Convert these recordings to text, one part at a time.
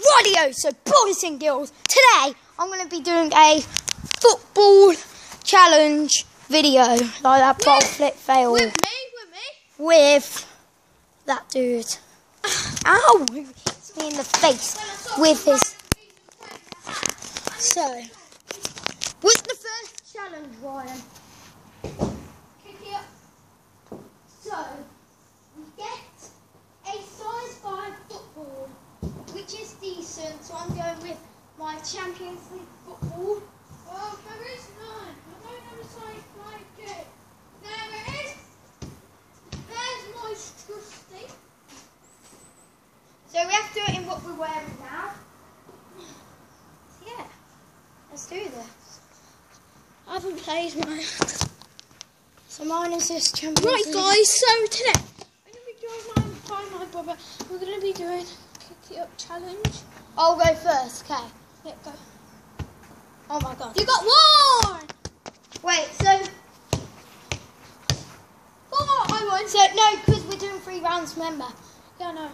Radio. So, boys and girls, today I'm going to be doing a football challenge video like that ball flip fail With me, with me. with that dude. Ah. Ow! Hits me in the face with his. So, what's the first challenge, Ryan? Kick it up. So, we get a size 5 football, which is decent. So, I'm going with my Champions League football. Oh, there is none. I don't have a size 5 kit. There it is. There's my trusty. So, we have to do it in what we're wearing now. Yeah, let's do this. I haven't played mine. So, mine is this Champions Right, League. guys, so today I'm going to be doing my, by my brother. We're going to be doing kick it up challenge. I'll go first, okay? Let go. Oh my god. You got one! Wait, so, Four, I won. so no, because we're doing three rounds, remember? Yeah, oh no.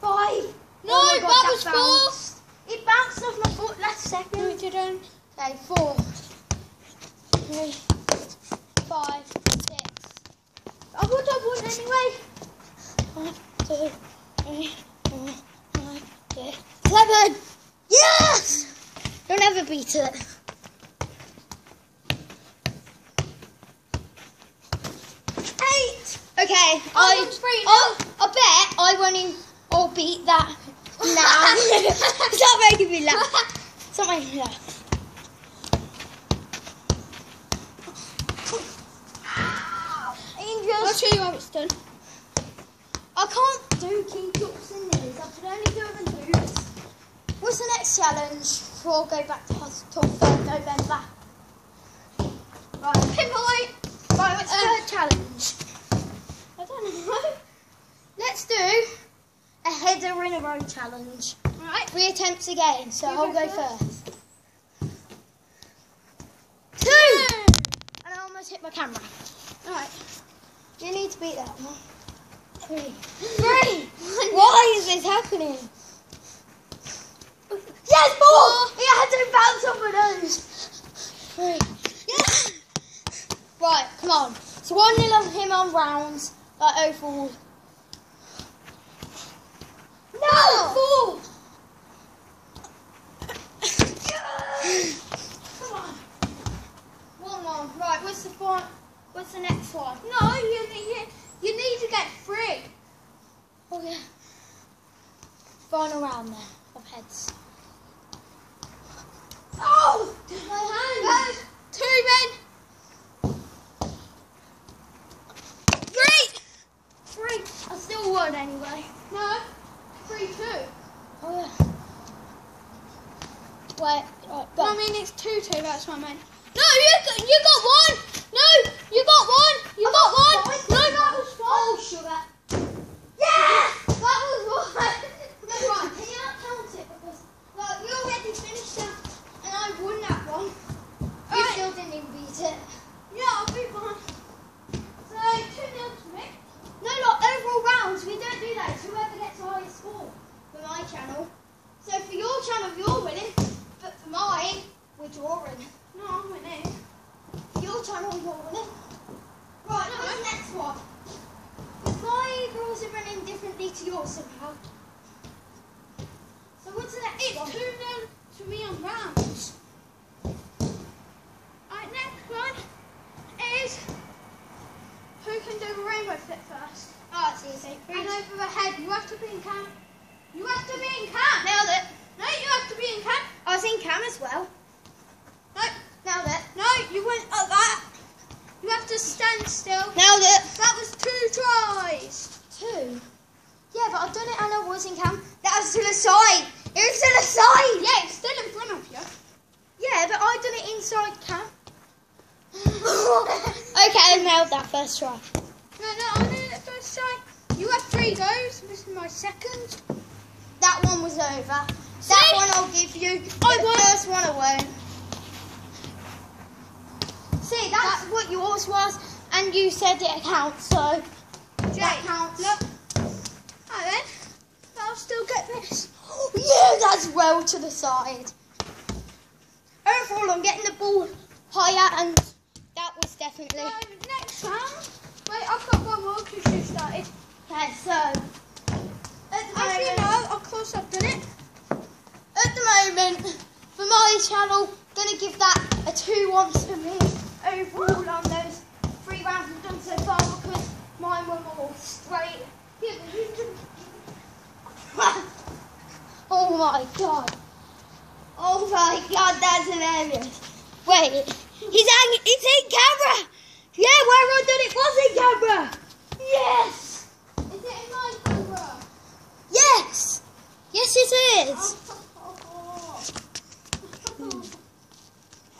Five. No, Oh God, that was bounced. It bounced off my foot last No, it second. didn't. Okay, four, three, five, six. I would have won anyway. One, two, three, four, five, six, seven. Yes! You'll never beat it. Eight. Okay, I, won three I, I bet I won't even, I'll beat that now. Stop making me laugh. Stop making me laugh. Angels. I'll show you how it's done. I can't do keep ups in these. I can only do them in boots. What's the next challenge I go back to hospital 3rd November? Right, Pinpoint. right what's the Um, third challenge? I don't know. Let's do a header in a row challenge. Right. Three attempts again, so You I'll go go first. Two! Two. And I almost hit my camera. Alright. You need to beat that one. Three. Three! Why is this happening? Yes, ball! It had to bounce off my nose. Three. Yes! Right, come on. So 1 him rounds, like overall. No! Four! Come on. One more. Right, what's the one? What's the next one? No, you, you, you need to get three. Oh yeah. Final round there of heads. Oh! My hand! Two men. Three. Three. I still won anyway. No. Three, two. Oh yeah. Wait, right, go. I mean, two, two. That's I meant. No, you you got one. No, you got one. You I got, got one. five. No, that was one. Oh, sugar. Yeah! That was one. No, right, can you not count it? Because, like, we already finished that, and I won that one. You Alright. still didn't even beat it. Yeah, I'll be fine. So two nil to me. No, like, overall rounds, we don't do that. It's whoever gets the highest score for my channel. So for your channel, you're winning, but for mine, we're drawing. No, I'm winning. For your channel, you're winning. Right, No. what's the next one? Because my rules are running differently to yours somehow. So what's the next It's one? two me on rounds. Alright, next one is who can do a rainbow flip first. Oh, it's easy. And over the head, you have to be in camp. You have to be in camp. Nailed it. No, you have to be in camp. I was in cam as well. No, Nailed it. no, you went like that. You have to stand still. Nailed it. That was two tries. Two. Yeah, but I've done it and I was in cam. That was to the side. It was to the side. Yeah, it's still in front of you. Yeah, but I it inside cam. okay, I nailed that first try. No, no, I did it first try. You have three goes. This is my second. That one was over. That See? one I'll give you. I the won. first one I won't. See, that's what yours was, and you said it counts, so Jay, that counts. look. Alright then. as well to the side. I'm getting the ball higher, and that was definitely. So, next round. Wait, I've got one more because you started. Okay, so at the As you moment, know, of course I've done it. at the moment, for my channel, gonna give that a two once for me overall on those three rounds we've done so far because mine were more straight. Yeah, but you can. oh my god. Oh my god, that's hilarious. Wait, he's hanging, he's in camera. Yeah, I done it was in camera. Yes. Is it in my camera? Yes. Yes, it is.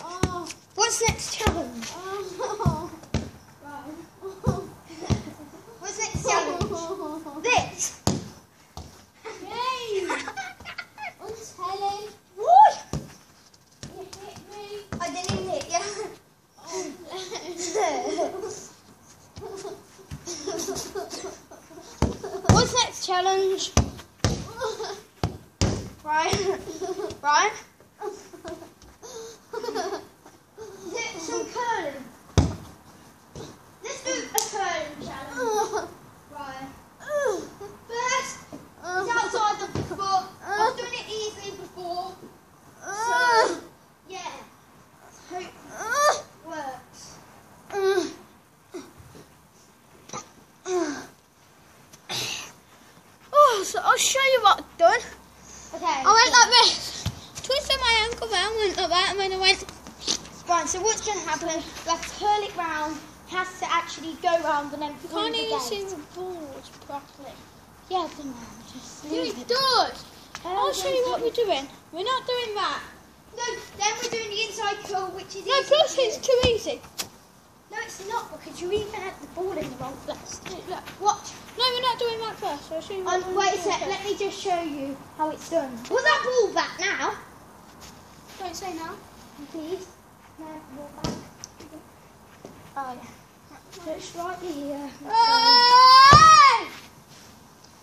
Oh. What's next challenge? Oh. Right. What's next challenge? This. Yay! On telly. What? You hit me. I didn't even hit you. What's next challenge? Right. Right. Do some curling. Let's do a curling challenge. Right. First, it's outside the foot. I've done it easily before. So, yeah. Hope it works. Oh, so I'll show you what I've done. Okay. I went like this. Twisted my ankle down, went like that, and then I went. Right, so what's going to happen? We have it round. It has to actually go round and then You can't the even see the balls properly. Yeah, the doesn't. Just leave it it. does. I'll show you what we're doing. We're not doing that. No, then we're doing the inside curl, which is No, easy plus it's too easy. No, it's not because you even had the ball in the wrong place. Look. Watch. No, we're not doing that first. I'll show you Um, wait a sec. Let me just show you how it's done. Was that ball back now? Don't say now. Please. No, ball back. Oh yeah. Just right here.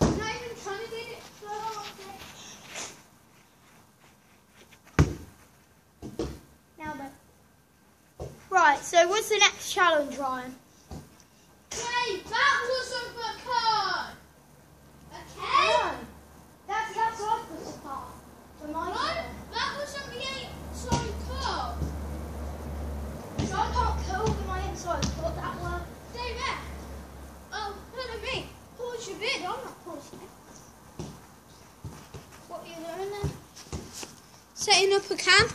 I'm not even trying to get it slow. Now then. Right, so what's the next challenge, Ryan? Hey, that wasn't the card. Okay? That's that's off the spot. For my No, that wasn't the outside card. So I can't curl with my inside foot that way. Stay there. Oh, look at me. Pause your vid. I'm not pausing it. What are you doing then? Setting up a cam.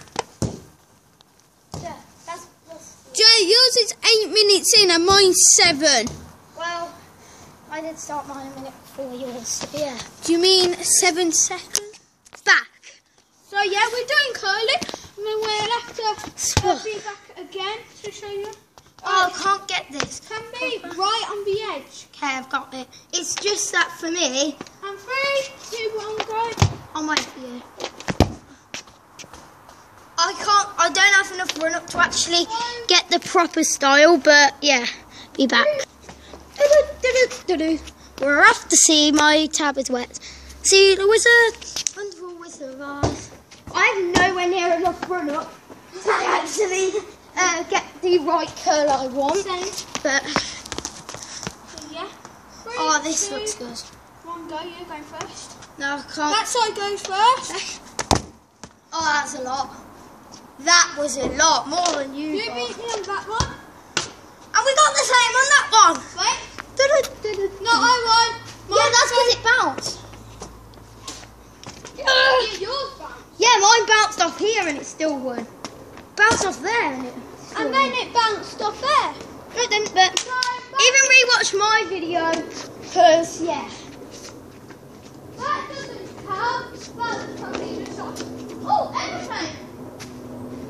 Yeah, that's, that's Jay, yours is eight minutes in and mine's seven. well. I did start mine a minute before yours. Yeah. Do you mean seven seconds? Back. So yeah, we're doing curling, and then we'll have to uh, be back again to show you. Oh, I can't get this. Can be right on the edge. Okay, I've got it. It's just that for me. And three, two, one, go. I'll wait for you. I can't. I don't have enough run up to actually get the proper style, but yeah, be back. We're off to see my tab is wet. See the wizard, wonderful wizard of Oz. I have nowhere near enough run up to actually uh, get the right curl I want. Same. But So yeah. Three, oh, this two, looks good. One, go. You're going first. No, I can't. That side goes first. Oh, that's a lot. That was a lot more than you. You got. beat me on that one. And we got the same on that one. Wait. Du-du-du-du. No, I won. Yeah, Mine that's because it bounced. Yeah, yours bounced. Yeah, mine bounced off here and it still won. Bounced off there and it. still And then won. it bounced off there. No, it didn't. But No, even rewatch my video, cause yeah. That doesn't count. That's probably just off.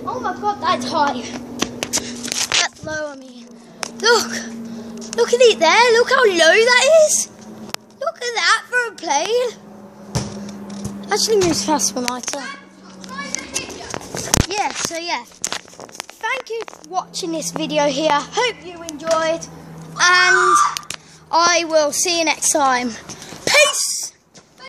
Oh. My god, that's high. That's low. I mean, look, look at it there. Look how low that is. Look at that for a plane. Actually moves fast for my turn. Yeah, so yeah. Thank you for watching this video here. Hope you enjoyed. And I will see you next time.